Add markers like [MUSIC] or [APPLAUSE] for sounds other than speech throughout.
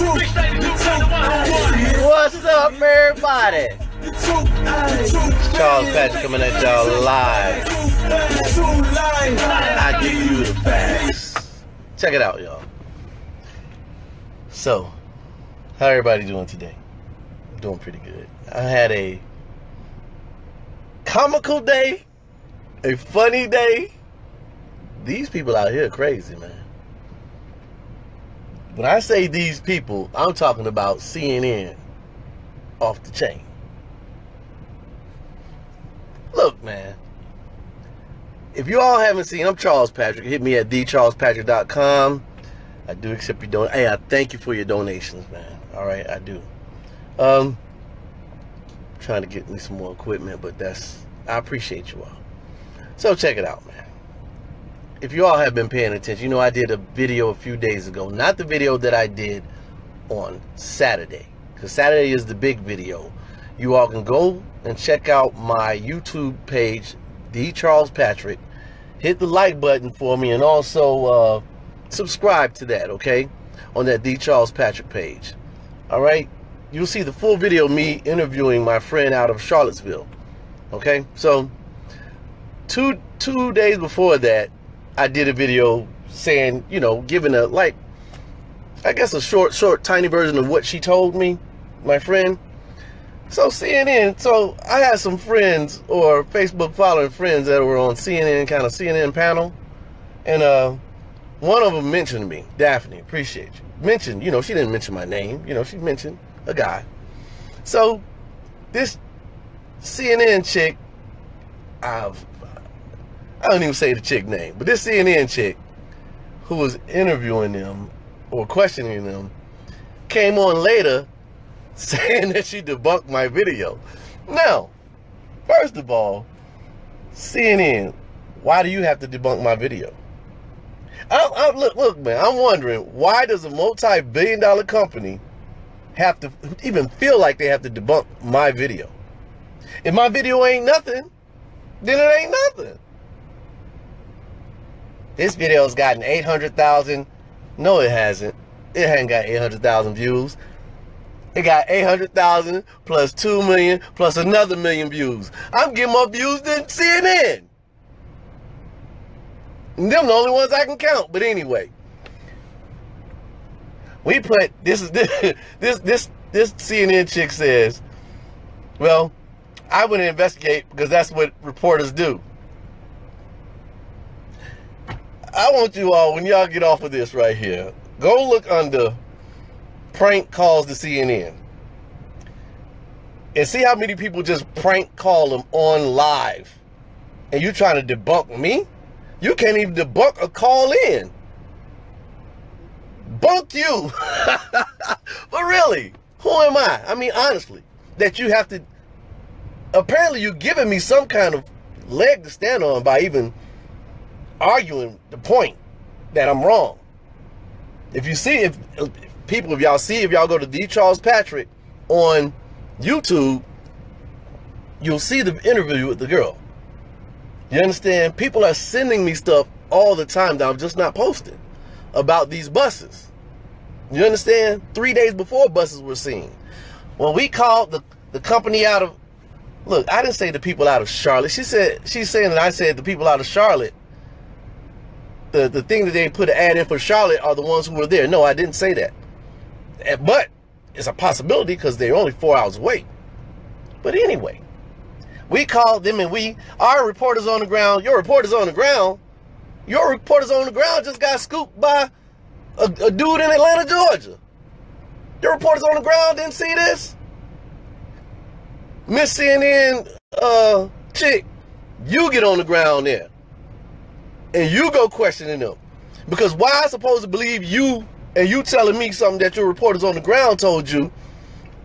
What's up, everybody? Charles Patrick coming at y'all live. I give you the facts. Check it out, y'all. So, how everybody doing today? Doing pretty good. I had a comical day, a funny day. These people out here crazy, man. When I say these people, I'm talking about CNN off the chain. Look, man. If you all haven't seen, I'm Charles Patrick. Hit me at thecharlespatrick.com. I do accept your donation. Hey, I thank you for your donations, man. All right, I do. Um, trying to get me some more equipment, but that's I appreciate you all. So check it out, man. If you all have been paying attention, you know I did a video a few days ago. Not the video that I did on Saturday, because Saturday is the big video. You all can go and check out my YouTube page, The Charles Patrick. Hit the like button for me and also uh, subscribe to that, okay? On that The Charles Patrick page. All right? You'll see the full video of me interviewing my friend out of Charlottesville. Okay? So, two two days before that, I did a video saying, you know, giving a, like, I guess a short, short, tiny version of what she told me, my friend. So CNN, so I had some friends or Facebook following friends that were on CNN, kind of CNN panel. And uh, one of them mentioned me, Daphne, appreciate you. Mentioned, you know, she didn't mention my name. You know, she mentioned a guy. So this CNN chick, I've, I don't even say the chick name, but this CNN chick who was interviewing them or questioning them came on later [LAUGHS] saying that she debunked my video. Now, first of all, CNN, why do you have to debunk my video? I, I, look, look, man, I'm wondering why does a multi-billion dollar company have to even feel like they have to debunk my video? If my video ain't nothing, then it ain't nothing. This video's gotten 800,000. No, it hasn't. It hasn't got 800,000 views. It got 800,000 plus 2 million plus another million views. I'm getting more views than CNN. And them the only ones I can count. But anyway, we put this is [LAUGHS] this this this this CNN chick says, well, I wouldn't investigate because that's what reporters do. I want you all, when y'all get off of this right here, go look under prank calls to CNN. And see how many people just prank call them on live. And you trying to debunk me? You can't even debunk a call in. Bunk you. [LAUGHS] but really, who am I? I mean, honestly, that you have to. Apparently, you're giving me some kind of leg to stand on by even arguing the point that I'm wrong. If you see, if, if people, if y'all see, if y'all go to The Charles Patrick on YouTube, you'll see the interview with the girl. You understand? People are sending me stuff all the time that I'm just not posting about these buses. You understand? Three days before buses were seen. When we called the, the company out of, look, I didn't say the people out of Charlotte. She said, she's saying that I said the people out of Charlotte, the, the thing that they put an ad in for Charlotte are the ones who were there. No, I didn't say that. Eh, but it's a possibility because they're only four hours away. But anyway, we called them and we, our reporters on the ground, your reporters on the ground, your reporters on the ground just got scooped by a, a dude in Atlanta, Georgia. Your reporters on the ground didn't see this? Miss CNN uh, chick, you get on the ground there. And you go questioning them. Because why I supposed to believe you and you telling me something that your reporters on the ground told you,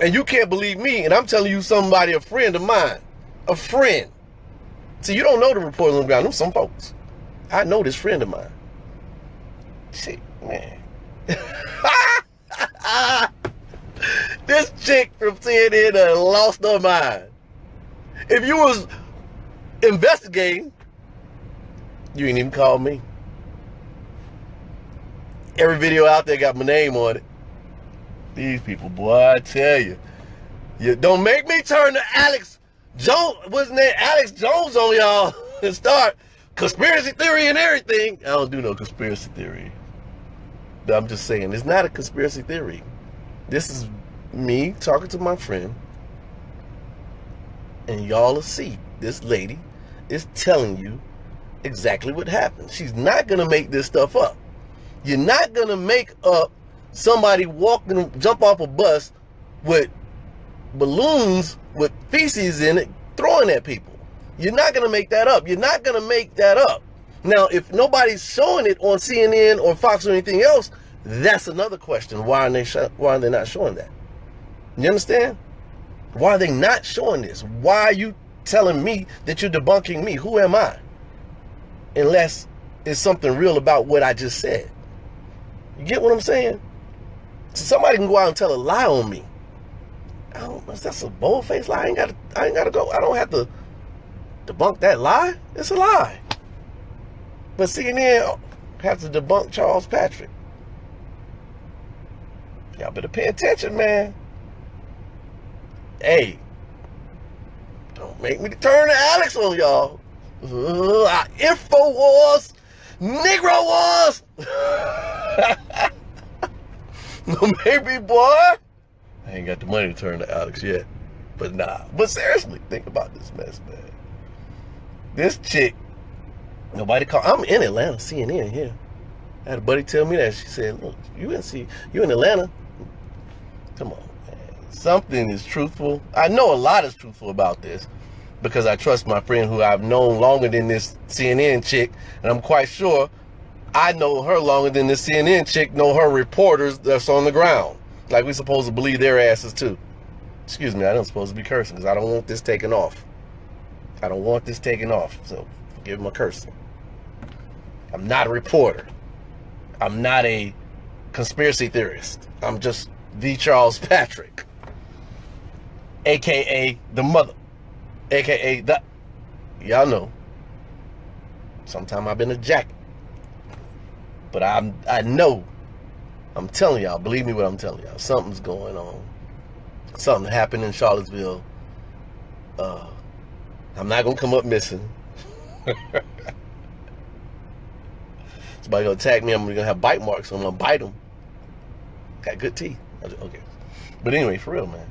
and you can't believe me, and I'm telling you somebody, a friend of mine, a friend. See, you don't know the reporters on the ground. Them some folks. I know this friend of mine. Shit, man. [LAUGHS] this chick from CNN lost her mind. If you was investigating, you ain't even called me. Every video out there got my name on it. These people, boy, I tell you. You don't make me turn to Alex Jones, wasn't it Alex Jones on y'all [LAUGHS] and start conspiracy theory and everything. I don't do no conspiracy theory. But I'm just saying, it's not a conspiracy theory. This is me talking to my friend, and y'all will see this lady is telling you exactly what happened. She's not gonna make this stuff up. You're not gonna make up somebody walking, jump off a bus with balloons with feces in it, throwing at people. You're not gonna make that up. You're not gonna make that up. Now, if nobody's showing it on CNN or Fox or anything else, that's another question. Why are they why are they not showing that? You understand? Why are they not showing this? Why are you telling me that you're debunking me? Who am I? Unless it's something real about what I just said. You get what I'm saying? So somebody can go out and tell a lie on me. I don't, that's a bold faced lie. I ain't got. I ain't got to go. I don't have to debunk that lie. It's a lie. But CNN have to debunk Charles Patrick. Y'all better pay attention, man. Hey, don't make me turn to Alex on y'all. Uh, Info Wars, Negro Wars. [LAUGHS] Maybe, boy. I ain't got the money to turn to Alex yet. But nah. But seriously, think about this mess, man. This chick, nobody call. I'm in Atlanta, CNN here. I had a buddy tell me that. She said, look, you in see you in Atlanta. Come on, man. Something is truthful. I know a lot is truthful about this because I trust my friend who I've known longer than this CNN chick, and I'm quite sure I know her longer than the CNN chick know her reporters that's on the ground. Like we supposed to believe their asses too. Excuse me, I don't supposed to be cursing because I don't want this taken off. I don't want this taken off, so give forgive my cursing. I'm not a reporter. I'm not a conspiracy theorist. I'm just the Charles Patrick, aka the mother, aka the. Y'all know. Sometime I've been a jack. But I'm I know, I'm telling y'all, believe me what I'm telling y'all, something's going on. Something happened in Charlottesville. Uh, I'm not gonna come up missing. [LAUGHS] Somebody gonna attack me. I'm gonna have bite marks. I'm gonna bite them. Got good teeth. Okay, but anyway, for real, man.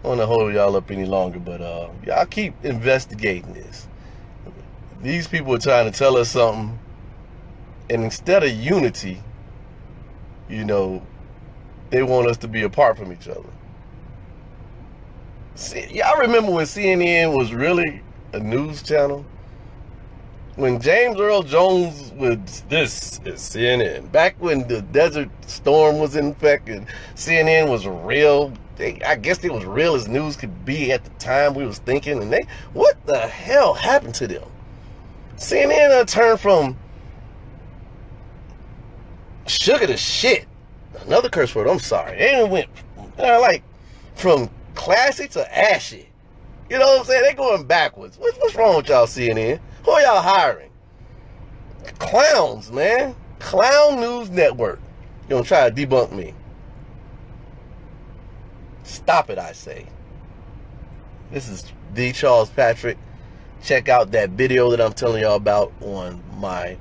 I don't wanna hold y'all up any longer, but uh, y'all keep investigating this. These people are trying to tell us something and instead of unity, you know, they want us to be apart from each other. See, y'all remember when CNN was really a news channel? When James Earl Jones was this is CNN. Back when the Desert Storm was in effect and CNN was real, they, I guess it was real as news could be at the time we was thinking. And they, what the hell happened to them? CNN turned from sugar to shit. Another curse word. I'm sorry. They went uh, like from classy to ashy. You know what I'm saying? They going backwards. What's, what's wrong with y'all CNN? Who are y'all hiring? Clowns, man. Clown News Network. You gonna try to debunk me? Stop it, I say. This is The Charles Patrick. Check out that video that I'm telling y'all about on my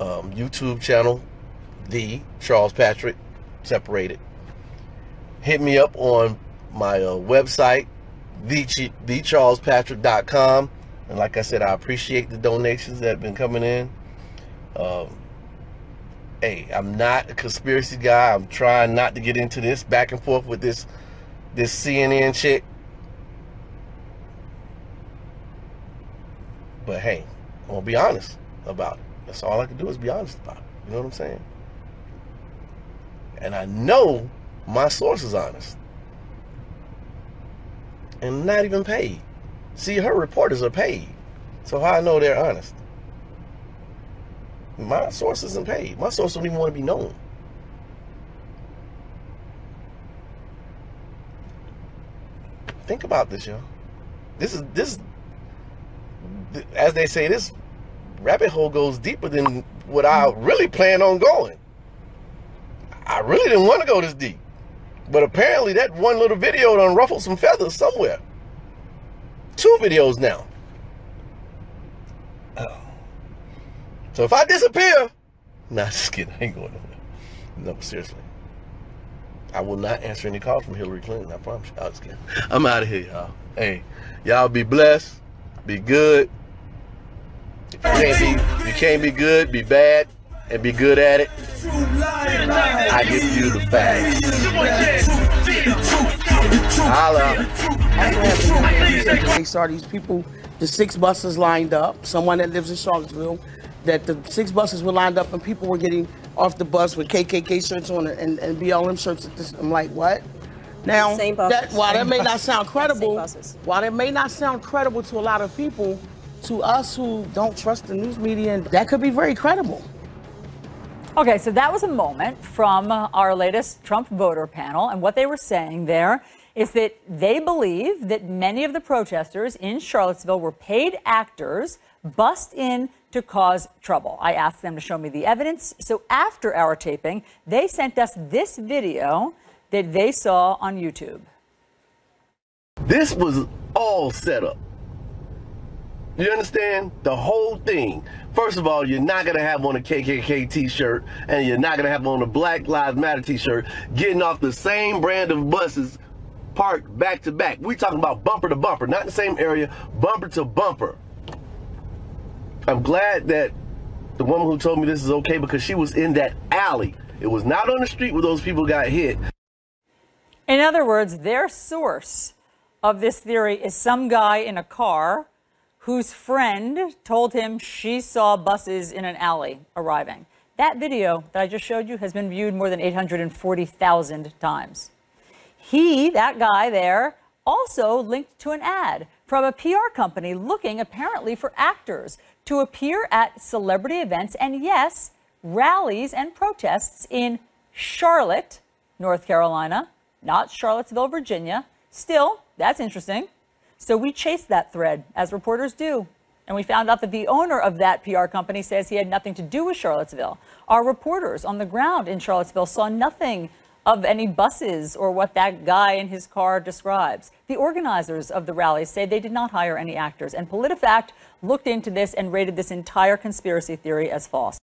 um, YouTube channel, the Charles Patrick, separated. Hit me up on my uh, website, the, thecharlespatrick.com. And like I said, I appreciate the donations that have been coming in. Um, hey, I'm not a conspiracy guy. I'm trying not to get into this back and forth with this this CNN chick. But hey, I'm gonna be honest about it. That's all I can do is be honest about it. You know what I'm saying? And I know my source is honest. And not even paid. See, her reporters are paid. So how I know they're honest? My source isn't paid. My source don't even want to be known. Think about this, y'all. This is this as they say, this rabbit hole goes deeper than what I really plan on going. I really didn't want to go this deep. But apparently that one little video done ruffled some feathers somewhere. Two videos now. So if I disappear, nah, [LAUGHS] just kidding. I ain't going nowhere. No, seriously. I will not answer any calls from Hillary Clinton. I promise you. I was kidding. I'm out of here, y'all. Hey, y'all be blessed. Be good. If you can't be, you can't be good. Be bad and be good at it. I give you the facts. Holla. They saw these people, the six buses lined up. Someone that lives in Charlottesville, that the six buses were lined up and people were getting off the bus with KKK shirts on and, and BLM shirts. I'm like, what? Now, that, while that may not [LAUGHS] sound credible, while it may not sound credible to a lot of people, to us who don't trust the news media, that could be very credible. Okay, so that was a moment from uh, our latest Trump voter panel. And what they were saying there is that they believe that many of the protesters in Charlottesville were paid actors bussed in to cause trouble. I asked them to show me the evidence. So after our taping, they sent us this video that they saw on YouTube. This was all set up. You understand? The whole thing. First of all, you're not gonna have on a KKK t-shirt and you're not gonna have on a Black Lives Matter t-shirt getting off the same brand of buses parked back to back. We talking about bumper to bumper, not in the same area, bumper to bumper. I'm glad that the woman who told me this is okay because she was in that alley. It was not on the street where those people got hit. In other words, their source of this theory is some guy in a car whose friend told him she saw buses in an alley arriving. That video that I just showed you has been viewed more than 840,000 times. He, that guy there, also linked to an ad from a PR company looking apparently for actors to appear at celebrity events and, yes, rallies and protests in Charlotte, North Carolina, not Charlottesville, Virginia. Still, that's interesting. So we chased that thread, as reporters do. And we found out that the owner of that PR company says he had nothing to do with Charlottesville. Our reporters on the ground in Charlottesville saw nothing of any buses or what that guy in his car describes. The organizers of the rallies say they did not hire any actors. And PolitiFact looked into this and rated this entire conspiracy theory as false.